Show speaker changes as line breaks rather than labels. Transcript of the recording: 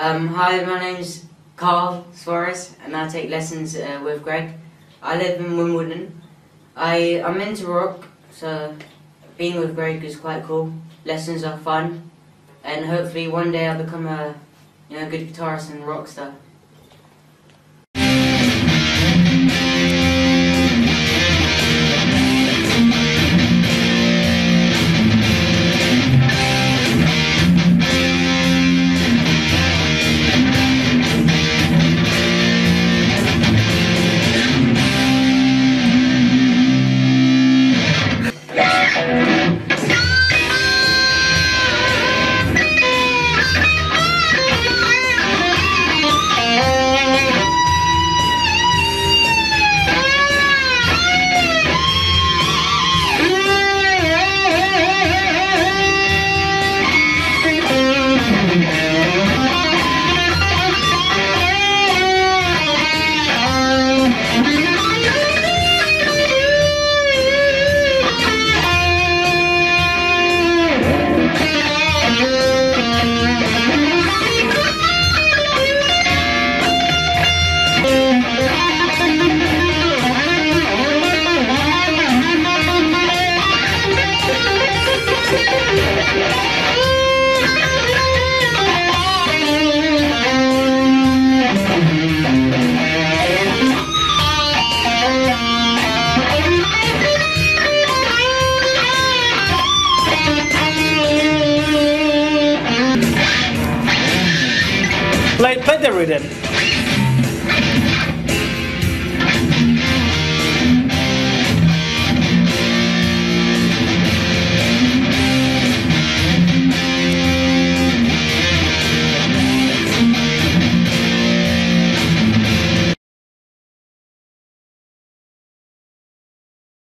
Um, hi, my name's Carl Suarez, and I take lessons uh, with Greg. I live in Wimbledon. I I'm into rock, so being with Greg is quite cool. Lessons are fun, and hopefully one day I'll become a you know good guitarist and rock star.
Play, play the rhythm.